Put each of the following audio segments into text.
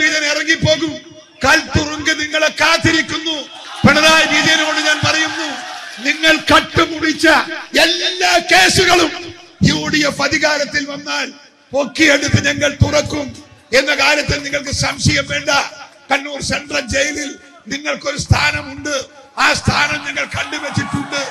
വിജയൻ ഇറങ്ങിപ്പോകും. കൽത്തുറുങ്ക് നിങ്ങളെ കാത്തിരിക്കുന്നു. പിണറായി വിജയനോട് ഞാൻ പറയുന്നു നിങ്ങൾ കട്ടുമുടിച്ച എല്ലാ കേസുകളും യു ഡി എഫ് അധികാരത്തിൽ വന്നാൽ പൊക്കിയെടുത്ത് ഞങ്ങൾ തുറക്കും. എന്ന കാര്യത്തിൽ നിങ്ങൾക്ക് സംശയം വേണ്ട. കണ്ണൂർ സെൻട്രൽ ജയിലിൽ നിങ്ങൾക്കൊരു സ്ഥാനമുണ്ട്. ആ സ്ഥാനം ഞങ്ങൾ കണ്ടുവച്ചിട്ടുണ്ട്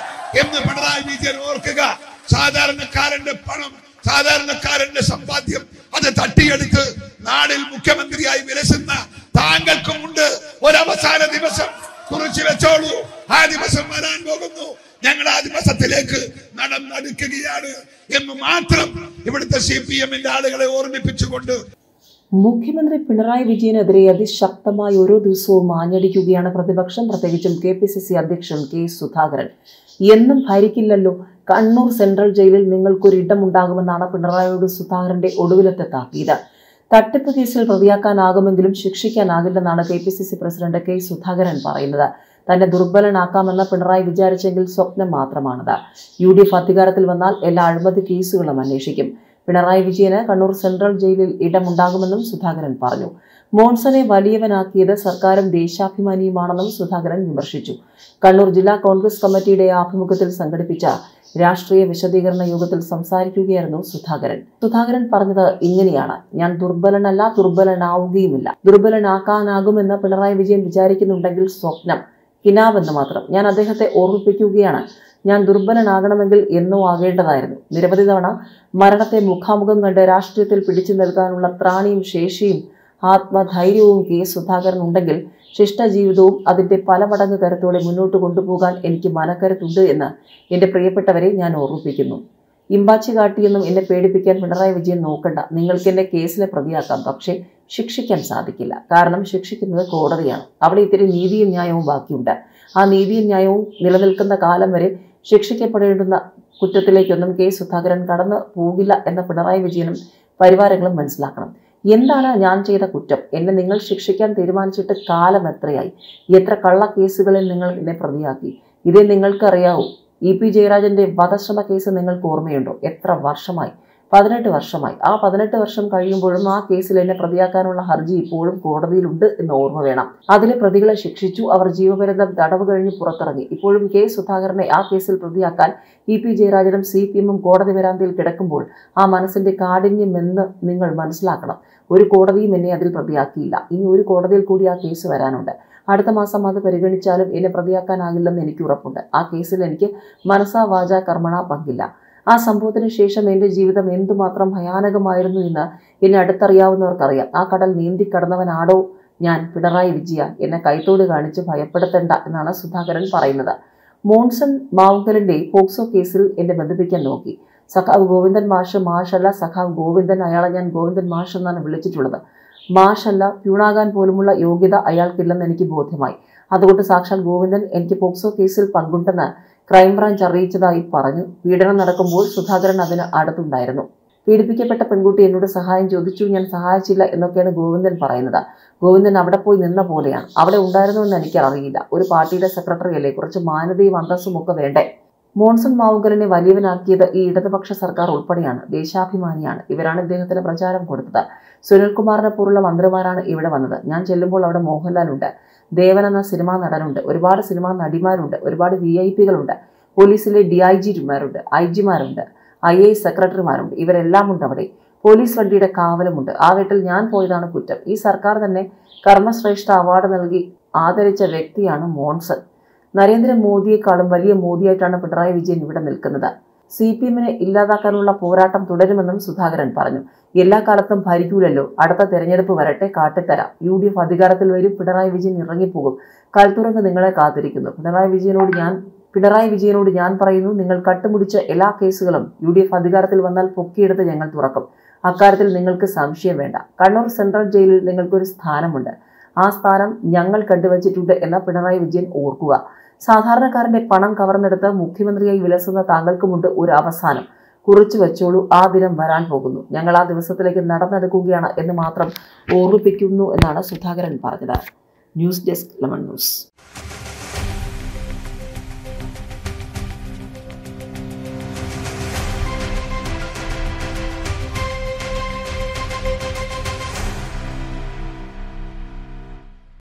എന്ന് പിണറായി വിജയൻ ഓർക്കുക. സാധാരണക്കാരന്റെ പണം സാധാരണക്കാരന്റെ സമ്പാദ്യം അത് തട്ടിയെടുത്ത് നാടിൽ മുഖ്യമന്ത്രിയായി വിലസുന്ന താങ്കൾക്കും ഉണ്ട് ഒരവസാന ദിവസം. കുറിച്ചു വെച്ചോളൂ. ആ ദിവസം വരാൻ പോകുന്നു. ഞങ്ങൾ ആ ദിവസത്തിലേക്ക് നടന്നടുക്കുകയാണ് എന്ന് മാത്രം ഇവിടുത്തെ സി പി എമ്മിന്റെ ആളുകളെ ഓർമ്മിപ്പിച്ചുകൊണ്ട്. മുഖ്യമന്ത്രി പിണറായി വിജയനെതിരെ അതിശക്തമായി ഓരോ ദിവസവും ആഞ്ഞടിക്കുകയാണ് പ്രതിപക്ഷം. പ്രത്യേകിച്ചും കെ പി സി സി അധ്യക്ഷൻ കെ സുധാകരൻ. എന്നും ഭരിക്കില്ലല്ലോ. കണ്ണൂർ സെൻട്രൽ ജയിലിൽ നിങ്ങൾക്കൊരു ഇടമുണ്ടാകുമെന്നാണ് പിണറായിയോട് സുധാകരന്റെ ഒടുവിലത്തെ താക്കീത്. തട്ടിപ്പ് കേസിൽ പ്രതിയാക്കാനാകുമെങ്കിലും ശിക്ഷിക്കാനാകില്ലെന്നാണ് K P C C president K Sudhakaran പറയുന്നത്. തന്നെ ദുർബലനാക്കാമെന്ന് പിണറായി വിചാരിച്ചെങ്കിൽ സ്വപ്നം മാത്രമാണത്. യു ഡി എഫ് അധികാരത്തിൽ വന്നാൽ എല്ലാ അഴിമതി കേസുകളും അന്വേഷിക്കും. പിണറായി വിജയന് കണ്ണൂർ സെൻട്രൽ ജയിലിൽ ഇടമുണ്ടാകുമെന്നും സുധാകരൻ പറഞ്ഞു. മോൺസനെ വലിയവനാക്കിയത് സർക്കാരും ദേശാഭിമാനിയുമാണെന്നും സുധാകരൻ വിമർശിച്ചു. കണ്ണൂർ ജില്ലാ കോൺഗ്രസ് കമ്മിറ്റിയുടെ ആഭിമുഖ്യത്തിൽ സംഘടിപ്പിച്ച രാഷ്ട്രീയ വിശദീകരണ യോഗത്തിൽ സംസാരിക്കുകയായിരുന്നു സുധാകരൻ. സുധാകരൻ പറഞ്ഞത് ഇങ്ങനെയാണ്. ഞാൻ ദുർബലനല്ല ദുർബലനാവുകയുമില്ല. ദുർബലനാക്കാനാകുമെന്ന് പിണറായി വിജയൻ വിചാരിക്കുന്നുണ്ടെങ്കിൽ സ്വപ്നം കിനാവെന്ന് മാത്രം. ഞാൻ അദ്ദേഹത്തെ ഓർമ്മിപ്പിക്കുകയാണ്. ഞാൻ ദുർബലനാകണമെങ്കിൽ എന്നോ ആകേണ്ടതായിരുന്നു. നിരവധി തവണ മരണത്തെ മുഖാമുഖം കണ്ട് രാഷ്ട്രീയത്തിൽ പിടിച്ചു നിൽക്കാനുള്ള ത്രാണിയും ശേഷിയും ആത്മധൈര്യവും കെ സുധാകരൻ ഉണ്ടെങ്കിൽ ശിഷ്ടജീവിതവും അതിന്റെ പല മടങ്ങ് കരുത്തോടെ മുന്നോട്ട് കൊണ്ടുപോകാൻ എനിക്ക് മനക്കരുത്തുണ്ട് എന്ന് എന്റെ പ്രിയപ്പെട്ടവരെ ഞാൻ ഓർമ്മിപ്പിക്കുന്നു. ഇമ്പാച്ചി കാട്ടിയെന്നും എന്നെ പേടിപ്പിക്കാൻ പിണറായി വിജയൻ നോക്കണ്ട. നിങ്ങൾക്ക് എന്നെ കേസിലെ പ്രതിയാക്കാം. പക്ഷേ ശിക്ഷിക്കാൻ സാധിക്കില്ല. കാരണം ശിക്ഷിക്കുന്നത് കോടതിയാണ്. അവിടെ ഇത്തിരി നീതിയും ന്യായവും ബാക്കിയുണ്ട്. ആ നീതിയും ന്യായവും നിലനിൽക്കുന്ന കാലം വരെ ശിക്ഷിക്കപ്പെടേണ്ടുന്ന കുറ്റത്തിലേക്കൊന്നും കെ സുധാകരൻ കടന്നു പോകില്ല എന്ന പിണറായി വിജയനും പരിവാരങ്ങളും മനസ്സിലാക്കണം. എന്താണ് ഞാൻ ചെയ്ത കുറ്റം? എന്നെ നിങ്ങൾ ശിക്ഷിക്കാൻ തീരുമാനിച്ചിട്ട് കാലം എത്രയായി? എത്ര കള്ള കേസുകളിൽ നിങ്ങൾ എന്നെ പ്രതിയാക്കി? ഇതേ നിങ്ങൾക്കറിയാവൂ ഇ പി ജയരാജന്റെ വധശ്രമ കേസ് നിങ്ങൾക്ക് ഓർമ്മയുണ്ടോ? എത്ര വർഷമായി? പതിനെട്ട് വർഷമായി. ആ പതിനെട്ട് വർഷം കഴിയുമ്പോഴും ആ കേസിൽ എന്നെ പ്രതിയാക്കാനുള്ള ഹർജി ഇപ്പോഴും കോടതിയിലുണ്ട് എന്ന് ഓർമ്മ വേണം. അതിലെ പ്രതികളെ ശിക്ഷിച്ചു അവർ ജീവപര്യന്തം തടവ് കഴിഞ്ഞ് പുറത്തിറങ്ങി. ഇപ്പോഴും കെ സുധാകരനെ ആ കേസിൽ പ്രതിയാക്കാൻ ഇ പി ജയരാജനും സി പി എമ്മും കോടതി വരാന്തയിൽ കിടക്കുമ്പോൾ ആ മനസ്സിന്റെ കാഠിന്യം എന്ന് നിങ്ങൾ മനസ്സിലാക്കണം. ഒരു കോടതിയും എന്നെ അതിൽ പ്രതിയാക്കിയില്ല. ഇനി ഒരു കോടതിയിൽ കൂടി ആ കേസ് വരാനുണ്ട്. അടുത്ത മാസം അത് പരിഗണിച്ചാലും എന്നെ പ്രതിയാക്കാനാകില്ലെന്ന് എനിക്ക് ഉറപ്പുണ്ട്. ആ കേസിൽ എനിക്ക് മനസ്സാ വാച കർമ്മണ പങ്കില്ല. ആ സംഭവത്തിന് ശേഷം എന്റെ ജീവിതം എന്തുമാത്രം ഭയാനകമായിരുന്നു എന്ന് എന്നെ അടുത്തറിയാവുന്നവർക്കറിയാം. ആ കടൽ നീന്തി കടന്നവനാടോ ഞാൻ പിണറായി വിജയ എന്നെ കൈത്തോട് കാണിച്ച് ഭയപ്പെടുത്തണ്ട എന്നാണ് സുധാകരൻ പറയുന്നത്. മോൺസൺ മാവുങ്കലിന്റെ പോക്സോ കേസിൽ എന്നെ ബന്ധിപ്പിക്കാൻ നോക്കി. സഖാവ് ഗോവിന്ദൻ മാഷ് മാഷല്ല സഖാവ് ഗോവിന്ദൻ അയാളെ ഞാൻ ഗോവിന്ദൻ മാഷ് എന്നാണ് വിളിച്ചിട്ടുള്ളത്. മാഷല്ല പ്യൂണാകാൻ പോലുമുള്ള യോഗ്യത അയാൾക്കില്ലെന്ന് എനിക്ക് ബോധ്യമായി. അതുകൊണ്ട് സാക്ഷാൽ ഗോവിന്ദൻ എനിക്ക് പോക്സോ കേസിൽ പങ്കുണ്ടെന്ന് ക്രൈംബ്രാഞ്ച് അറിയിച്ചതായി പറഞ്ഞു. പീഡനം നടക്കുമ്പോൾ സുധാകരൻ അതിന് അടുത്തുണ്ടായിരുന്നു. പീഡിപ്പിക്കപ്പെട്ട പെൺകുട്ടി എന്നോട് സഹായം ചോദിച്ചു ഞാൻ സഹായിച്ചില്ല എന്നൊക്കെയാണ് ഗോവിന്ദൻ പറയുന്നത്. ഗോവിന്ദൻ അവിടെ പോയി നിന്ന പോലെയാണ്. അവിടെ ഉണ്ടായിരുന്നു ഉണ്ടായിരുന്നുവെന്ന് എനിക്ക് അറിയില്ല ഒരു പാർട്ടിയുടെ സെക്രട്ടറി അല്ലേ കുറച്ച് മാനതയും അന്തസ്സും ഒക്കെ വേണ്ടേ? മോൺസൺ മാവുകലിനെ വലിയവനാക്കിയത് ഈ ഇടതുപക്ഷ സർക്കാർ ഉൾപ്പെടെയാണ്. ദേശാഭിമാനിയാണ്. ഇവരാണ് ഇദ്ദേഹത്തിന് പ്രചാരം കൊടുത്തത്. സുനിൽകുമാറിനെ പോലുള്ള മന്ത്രിമാരാണ് ഇവിടെ വന്നത്. ഞാൻ ചെല്ലുമ്പോൾ അവിടെ മോഹൻലാൽ ഉണ്ട് ദേവൻ എന്ന സിനിമാ നടനുണ്ട്. ഒരുപാട് സിനിമാ നടിമാരുണ്ട്. ഒരുപാട് വി ഐ പികളുണ്ട് പോലീസിലെ ഡി ഐ ജിമാരുണ്ട് ഐ ജിമാരുണ്ട് ഐ എ സെക്രട്ടറിമാരുണ്ട്. ഇവരെല്ലാം ഉണ്ട് അവിടെ. പോലീസ് വണ്ടിയുടെ കാവലുമുണ്ട്. ആ വീട്ടിൽ ഞാൻ പോയതാണ് കുറ്റം. ഈ സർക്കാർ തന്നെ കർമ്മശ്രേഷ്ഠ അവാർഡ് നൽകി ആദരിച്ച വ്യക്തിയാണ് മോൺസൺ. നരേന്ദ്രമോദിയെക്കാളും വലിയ മോദിയായിട്ടാണ് പിണറായി വിജയൻ ഇവിടെ നിൽക്കുന്നത്. സി പി എമ്മിനെ ഇല്ലാതാക്കാനുള്ള പോരാട്ടം തുടരുമെന്നും സുധാകരൻ പറഞ്ഞു. എല്ലാ കാലത്തും ഭരിക്കൂലല്ലോ. അടുത്ത തെരഞ്ഞെടുപ്പ് വരട്ടെ കാട്ടിത്തരാം. യു ഡി എഫ് അധികാരത്തിൽ വരും പിണറായി വിജയൻ ഇറങ്ങിപ്പോകും. കൽത്തുറങ്ങ് നിങ്ങളെ കാത്തിരിക്കുന്നു. പിണറായി വിജയനോട് ഞാൻ പിണറായി വിജയനോട് ഞാൻ പറയുന്നു നിങ്ങൾ കട്ടുമുടിച്ച എല്ലാ കേസുകളും യു ഡി എഫ് അധികാരത്തിൽ വന്നാൽ പൊക്കിയെടുത്ത് ഞങ്ങൾ തുറക്കും. അക്കാര്യത്തിൽ നിങ്ങൾക്ക് സംശയം വേണ്ട. കണ്ണൂർ സെൻട്രൽ ജയിലിൽ നിങ്ങൾക്കൊരു സ്ഥാനമുണ്ട്. ആ സ്ഥാനം ഞങ്ങൾ കണ്ടുവച്ചിട്ടുണ്ട് എന്ന പിണറായി വിജയൻ ഓർക്കുക. സാധാരണക്കാരന്റെ പണം കവർന്നെടുത്ത് മുഖ്യമന്ത്രിയായി വിലസുന്ന താങ്കൾക്കുമുണ്ട് ഒരു അവസാനം. കുറിച്ചു വെച്ചോളൂ ആ ദിനം വരാൻ പോകുന്നു. ഞങ്ങൾ ആ ദിവസത്തിലേക്ക് നടന്നെടുക്കുകയാണ് എന്ന് മാത്രം ഓർമ്മിപ്പിക്കുന്നു എന്നാണ് സുധാകരൻ പറഞ്ഞത്. News desk Lemon News.